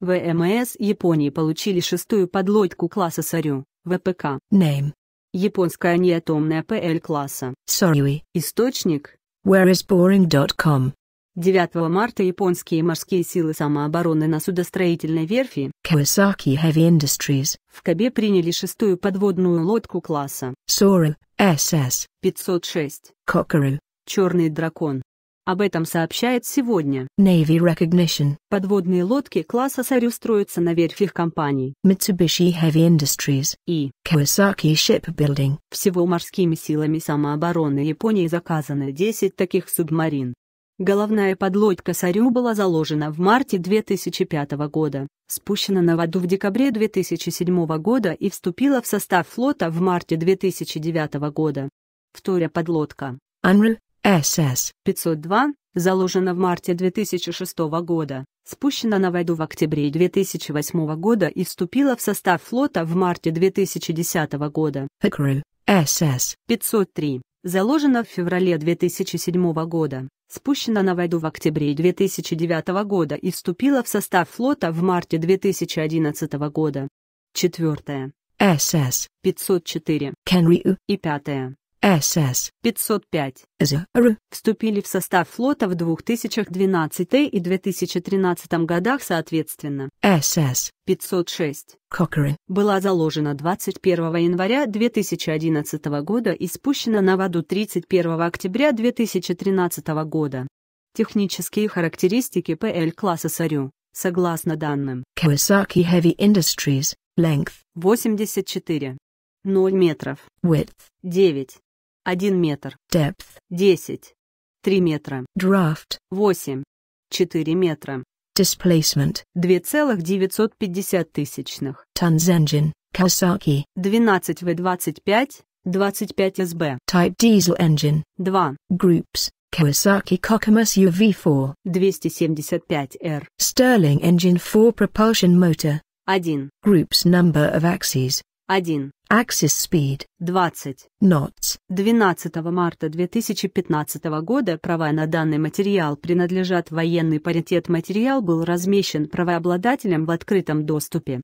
ВМС Японии получили шестую подлодку класса Сарю, ВПК. Name. Японская неатомная ПЛ-класса. Sorry. Источник. Whereisboring.com. 9 марта японские морские силы самообороны на судостроительной верфи Kawasaki Heavy Industries. в Кабе приняли шестую подводную лодку класса Sora. SS. 506 Kokaru. «Черный дракон». Об этом сообщает сегодня Navy Recognition. Подводные лодки класса Сарю строятся на верфях компаний Mitsubishi Heavy Industries и Kawasaki Shipbuilding. Всего морскими силами самообороны Японии заказано 10 таких субмарин. Головная подлодка Сарю была заложена в марте 2005 года, спущена на воду в декабре 2007 года и вступила в состав флота в марте 2009 года. Вторая подлодка Unruh СС 502, заложена в марте 2006 года, спущена на воду в октябре 2008 года и вступила в состав флота в марте 2010 года. Acru СС 503, заложена в феврале 2007 года, спущена на воду в октябре 2009 года и вступила в состав флота в марте 2011 года. Четвертое. СС 504 и пятое. СС-505 ЗР вступили в состав флота в 2012 и 2013 годах соответственно. СС-506 Кокры была заложена 21 января 2011 года и спущена на воду 31 октября 2013 года. Технические характеристики ПЛ-класса Сарю, согласно данным Kawasaki Heavy Industries, length 84. 0 метров. Width. 9. 1 метр. Depth. 10. 3 метра. Draft. 8. 4 метра. Displacement. 2,950 тысячных. Tons engine. Kawasaki. 12 В25, 25 СБ. Type diesel engine. 2. Groups. Kawasaki Kokomus UV4. 275Р. Stirling engine 4 propulsion motor. 1. Groups number of axes. 1. Axis speed. 20. Knots. 12 марта 2015 года права на данный материал принадлежат военный паритет. Материал был размещен правообладателем в открытом доступе.